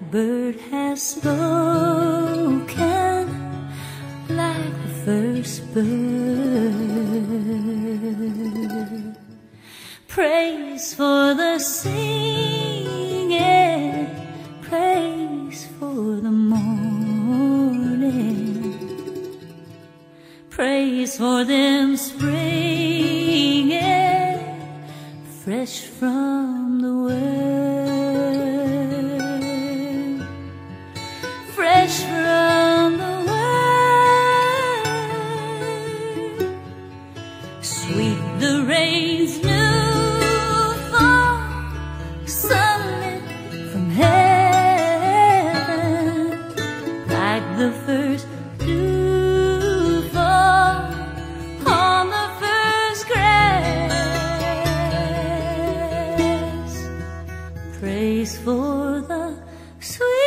Blackbird has spoken like the first bird. Praise for the singing, praise for the morning, praise for them springing fresh from the world, sweet the rain's new fall, sunlit from heaven, like the first dew fall on the first grass. Praise for the sweetness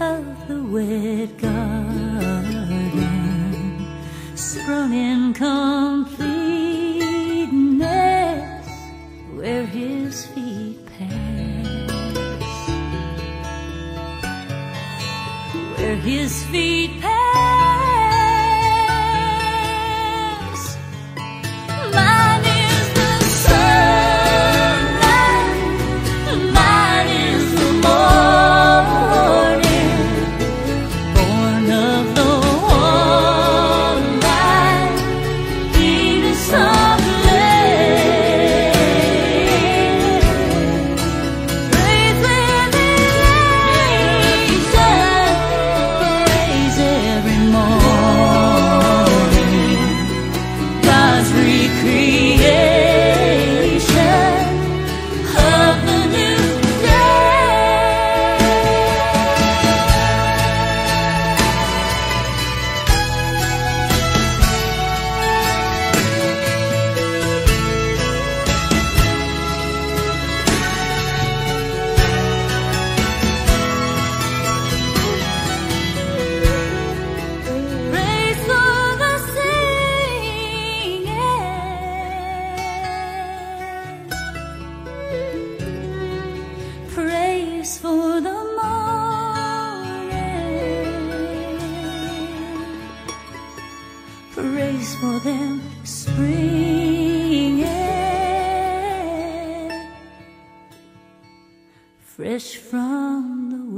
of the wet garden, sprung in completeness where his feet pass, where his feet pass. For the morning, praise for them springing, fresh from